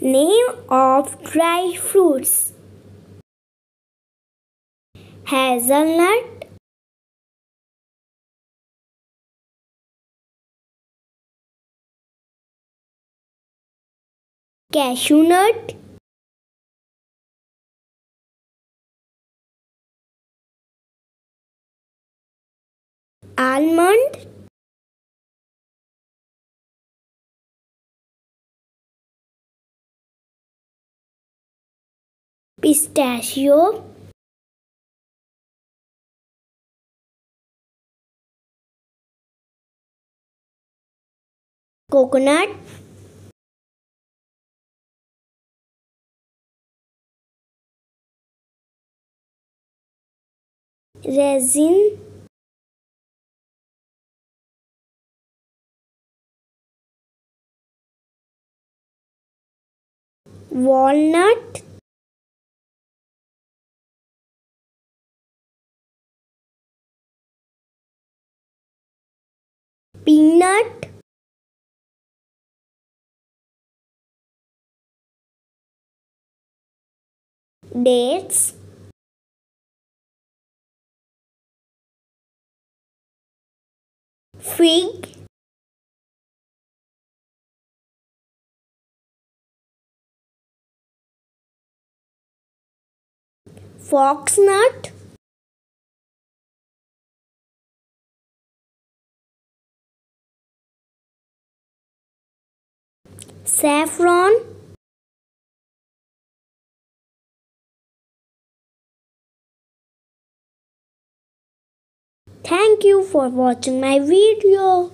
Name of dry fruits. Hazelnut, cashew nut, almond, pistachio, coconut, raisin, walnut, peanut, dates, fig, foxnut, saffron, Thank you for watching my video.